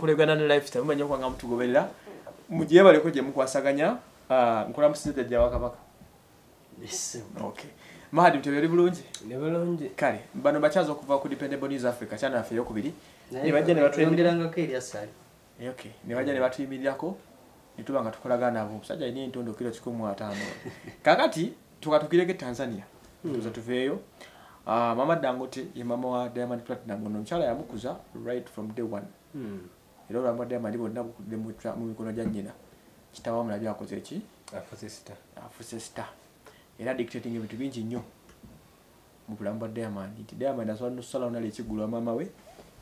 tukola uganda ne lifestyle mumanya okuba nga mutugoberera. Mujebaleko gye mukwasaganya ah, nkola musizza jja wakabaka. Mahadi mutebe oli bulungi? Bulungi. Kale bano bakyaza okuva ku dependable news africa channel yaffe eyokubiri. Ne bajja ne batuyimirirako ne tuba nga tukolagana nabo. Omusajja alina entondo kiro kikumi ataano. Kakati tukatukireko e tanzania. Tuza tuveeyo. Ah, mama dangote ye mama wa diamond platinum ono omukyala yamukuza right from day one era olwamu bwa diamond bonna bukudde mu mikono gya nnyina. Kitawa wamulabi akoze eki afuse star era dictating ebintu bingi nnyo. Mu bulamu bwa diamond. Nti diamond asobola nosala nala ekigulu wa maama we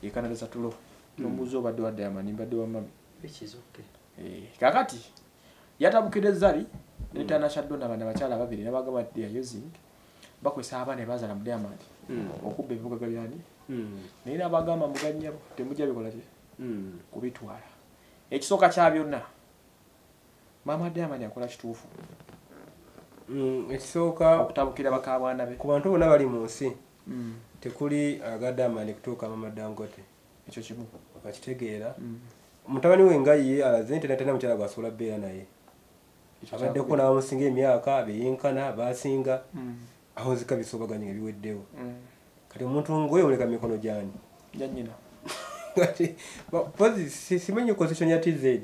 ekanaliza tulo nomubuuza obadde wa diamond mbadde wa mami bikizoke Eh, kakati yatabukira ezali netanashadona bana bakyala babiri nabagamba nti they are using bakozesa abaana ebazaala mu diamond. Okubba ebibugaga byani naye nabagamba muganyabo temujja bikola ki kubitwala. Ekisooka kya byonna maama diamond akola kituufu. Ekisooka okutabukira bakabwana be. ku bantu bonna bali mu nsi tekuli agadde amaani kutuuka mama dangote ekyo kimu. Bakitegeera. Mutabani we nga ye alaze nti natena mukyala gwasobola beera naye. Abaddeko n'abamusinga emyaka beyinkana basinga. Aho nzika bisobaganye nga biweddewo. Kati omuntu ngweyoleka mikono gyani? Ja simanyi constitution ya tz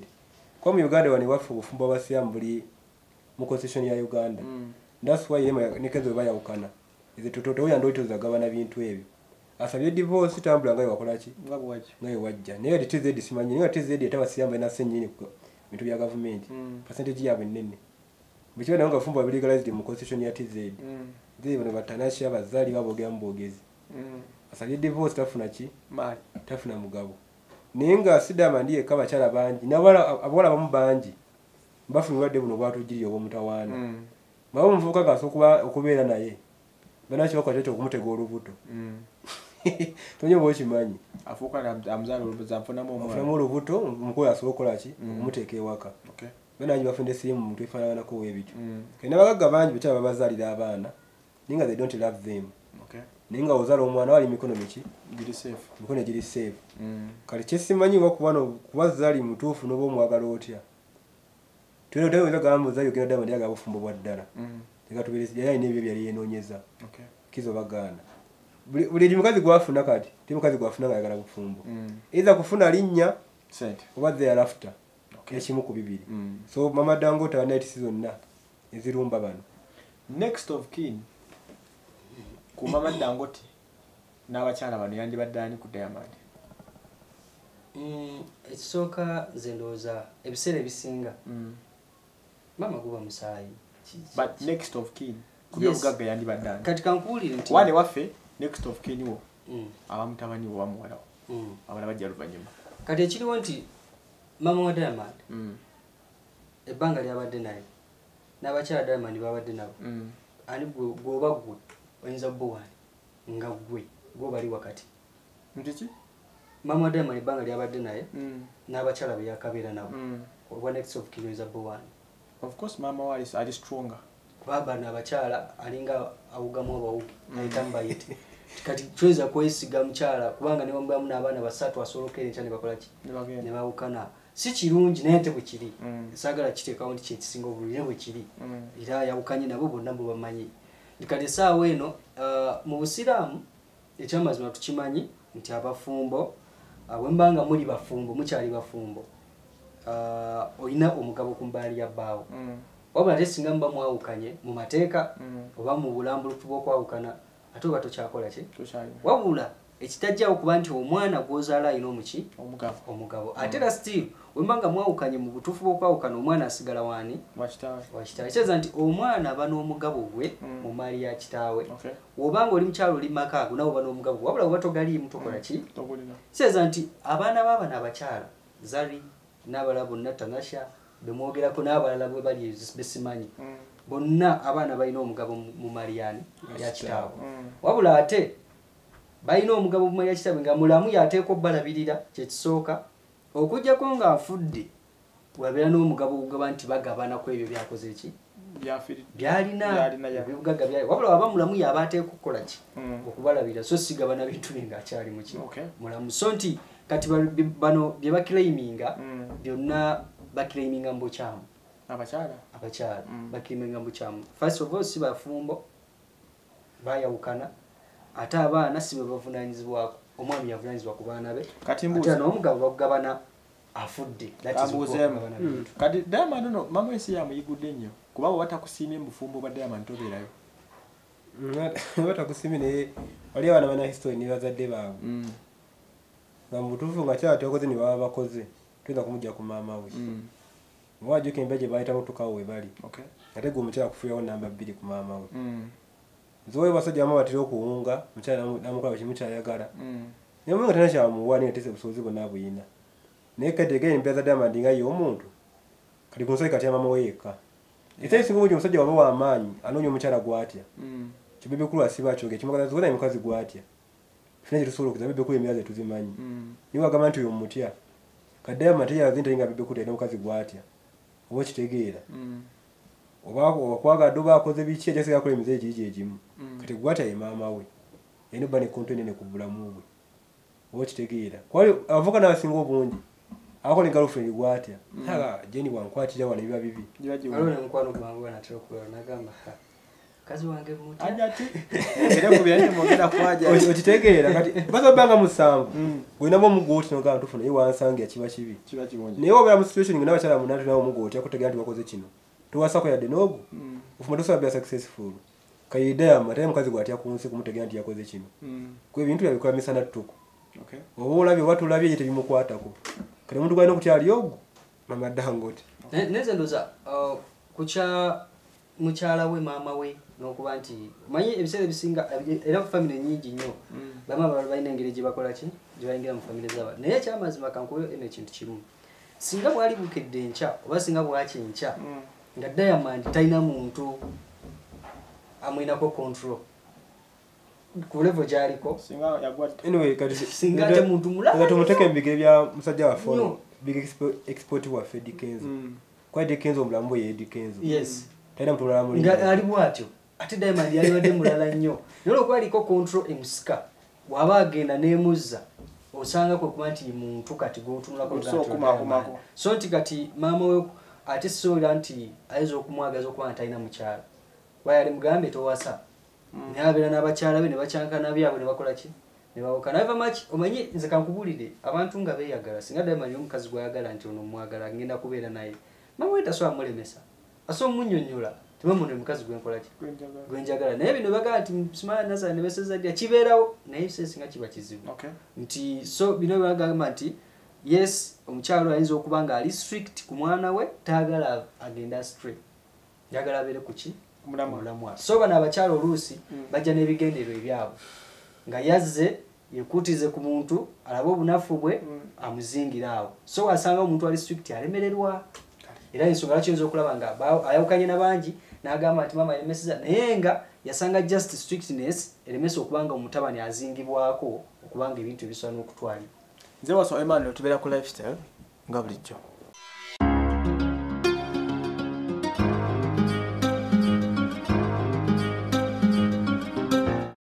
kwa mu uganda wani waffe obufumbo bwabasiramu buli mu constitution ya uganda. Mm. thats why yema nekezo bayawukana ize totoyanda oitozagabana bintu ebyo asabye divorce tambula nga yewakolaki nga yewajja naye ati tz simanyi naye tz etabasiyamba ena senyini ku bintu bya gavumenti Mm. percentage yabwe nene bukiba nayo nga bufumbo babiligalized mu constitution ya tz Mm. ze bano batanasha bazaali babogera mu bwogezi. Asabye divorce tafuna ki maali tafuna mugabo naye nga sidamandi yekka abakyala bangi abawala bamu bangi bafunirwadde buno bwatugirira obwomutawaana Mm. maba omuvubuka gasobola okubeera naye banakibakwata ekyo okumutega olubuto Mm. tonye oba okimanyi omwana olubuto omukola asobola okukolaki Mm. okumuteeka ewaka Okay. banangi bafunde sirimu muntu efaananako webityo Mm. kati nabagagga bangi bakyala babazaalira abaana naye nga they don't love them. Naye nga ozaala omwana wali mikono miki? Giri mikono egiri safe. Mm. kale kyesimanyi oba kubano kuba zaali mutuufu noba omwagala otya? Tunagambuza yogera ddama ndyaga bufumbo bwa ddala. Mm. yali alina ebyo byali yenoonyeza kizo bagaana. Buli buli mukazi gwafuna kati ti mukazi gwafuna nga ayagala bufumbo Mm. eitha kufuna linnya oba thereafter Okay. ekimu ku bibiri. Mm. so mama dangote abanaitisi zonna ezirumba bano. Next of kin ku mama dangote n'abakyala bano yandibadde ani ku diamond? Mm, ekisooka nze ndowooza ebiseera ebisinga. Mm. mama guba musaayi. But next of kin ku byobugagga yandibadde ani? Kati kankuwulire nti wane waffe next of kin wo Mm, abamutabani wo. Bamuwalawo abala bajja luvannyuma. Kati ekiriwo nti mama wa diamond ebbanga lyabadde naye n'abakyala diamond babadde nabo. Ani gwe- gweoba gwe oyinza bbowaani nga gwe gwobali wakati. Nti ki? Mama wa diamond ebbanga lyabadde naye Mm. n'abakyala be yakabeera nabo. Mm. oba next of kin oyinza bbowaani of course mama wa ali- stronger. Babano abakyala alinga awugamu abawugi Mm. aitambayite kati kyoyinza kwesiga mukyala kubanga nebamubamu n'abaana basatu asobola okeerekya ne bakolaki ne ne bawukana si kirungi naye ate bwe kiri. Mm. saagala kiteekawo nti kyekisinga obululu naye bwe kiri. Mm. era yawukanye nabo bonna bwe bamanyi kati essaawa eno ah, mu busiraamu ekyamazima tukimanyi nti abafumbo ah, bwe mba nga muli bafumbo mukyali bafumbo ah, olina omugabo ku mbaali ya bbaawo. Mm. wabula ate singa muba mwawukanye mu mateeka Mm. oba mu bulambulutu bw'okwawukana ate oba tokyakola ki? Wabula ekitajjawo kuba nti omwana gw'ozaala alina omuki omugabo. Ate era still wemba nga mwawukanye mu butuufu bw'okwawukana omwana asigala waani wakitaawe wakitaawe kitegeeza nti omwana aba n'omugabo gwe Mm. mu maali ya kitaawe. Okay. wobanga oli mukyalo oli maka ago nawe oba n'omugabo gwe wabula oba togaliimu tokola ki? Togulina. Kitegeeza nti abaana baabano abakyala zari n'abalala bonna tanasha bemwogerako n'abalala bwe bali besimanyi Mm. bonna abaana balina omugabo mu mu maali yani ya kitaawe. wabula ate balina omugabo mu maali ya kitaawe nga mulamu yateeka obbalabirira kyekisooka okugjako ng'afudde wabeera n'omugabo ogugaba nti bagabana ku ebyo byakoze ki? Byafiri byalina Byalina, ya. ebibugagga byali. Wabula waba mulamu yaba ateeka okukola ki? Mm. okubalabira. So sigabana bintu bye ng'akyali muki Okay. mulamu. So nti kati bano bye bakilaiminga Mm. byonna bakilaiminga mu bukyamu. Abakyala? Abakyala. Mm. bakilaiminga mu bukyamu. First of all si bafumbo bayawukana. Ate abaana si be bavunanyizibwako omwami yavunanyizibwa ku baana be. Kati n'omugabo bagugabana afudde. Bintu. kati diamond ono mama esi yamuyigudde nnyo kuba bwe batakusiimye mu bufumbo bwa diamond tobeerayo. Batakusimye naye wali abaana bana history ne bazadde baabwe. Mm, nga mu butuufu nga kyala tebakoze ne baba bakoze tuyinza kumujja ku maama we. Mm, wajuka embeera gye bayitamu tukawo we bali. Okay. ate gwe omukyala kufuirawo namba bbiri ku maama we. Mm, nziwayo basajja bamu batera okuwunga omukyala namu- namukola kimu kyayagala. Naye omuwunga tena kyamuwa niye tese busobozi bwonna buyina naye kategere embeera za diamond nga ye omuntu kati ku nsozi kati amaama we yekka. Ekisa ekisinga obungi omusajja waba w'amaanyi anoonya omukyala gwatya mm, kibebekulu asiba kyoge kimugala zibona mukazi gwatya fina gyetusobola okuza bebekulu emira zetuzimanyi mm. niwe agamba nti oyo mumutya kadayama teyalaze nti nga bebekulu yalina mukazi gwatya oba okitegeera? Mm, okwagadde oba akoze biki ejasinga akola emize egiri gyegimu Mm. kati gwatya ye maama we yalina obba nekonto enene ku bulamu bwe. Oba okitegeera kwali avuka n'abasinga obungi akola egalufrend gwatya aga jeni wankwatira wano ebiba bibi. Nemukwano gwange wanatera okubeera nagamba "Ha, mukazi wange mutya? Ajja okitegeera kati baza obbanga musanvu Mm. gwinamu omugo oti nogamba tufu naye wansangira kiba kibi. Naye obeera mu situation nga n'abakyala munana tulinawo omugo otya kutegeera nti wakoze kino towasako yadde n'ogwo ofuma tosobola bya successful. Kayidayama ate mukazi gwatya ku nsi kumutegeera nti yakoze kino kwe ebintu byabikola misana ttuku oba olabye oba tulabye ye tebimukwatako kati omuntu gwalina okukyali ogwo mama dangote Ne- neze ndoza uh, kukya mukyala we maama we n'okuba nti manyi ebiseera ebisinga era ku famire nyingi nnyo Mm. bamaama baba balina engeri gye bakola ki gye bayingira mu famire z'abantu naye ekyamazima kankuwe eno ekintu kimu singa bwali bukedde enkya oba singa bwaki enkya. Nga diamond talina muntu amwinako control. Ku levo gyaliko. Singa ate muntu mulala. nga tumuteke mu bigere bya musajja waffe ono big expo- export waffe Eddie Kenzo Mm, kwa Eddie Kenzo omulamu bwe ye Eddie Kenzo yes. Talina muntu mulala nga ali bwatyo ate diamond yalibadde mulala nnyo. Naye olwokuba aliko control emusika bw'aba agenda n'emuzza osanga kwe kuba nti muntu kati gwotunulako so nti kati maama we ate soera nti ayinza okumwagaza okuba nti talina mukyala wayali mugambe towasa. Naye abeera n'abakyala be ne bacyankana byabwe ne bakola ki? Ne bawukana ava maki omanye nze kankubulire abantu nga beeyagala singa diamond omukazi gwayagala nti ono mwagala ngenda kubeera naye. Maama we tasobola mulemesa asobola omunnyonnyola tebamune mukazi gwenkola ki? Gwenjagala. naye bino bagaa nti simala nasa ne beseza dya kibeerawo naye se singa kiba kizibu. Nti so bino bagamba nti yes omukyalo ayinza okuba nga ali strict ku mwana we taagala agenda straight yagala abeere ku ki Mulamu. mulamu waffe. so bano abakyala oluusi Mm. bajja n'ebigendererwa ebyabwe nga yazze yekutize ku muntu alabe obunafu bwe Mm. amuzingira awo so wasanga omuntu ali strict alemererwa era ensonga lwaki oyinza okulaba nga ayawukanye n'abangi n'agamba nti mama eremeseza naye nga yasanga just strictness eremesa okuba nga omutabani azingibwako okuba nga ebintu ebisobola n'okutwalibwa nze wasoma emmanuel tubeera ku lifestyle nga bulijjo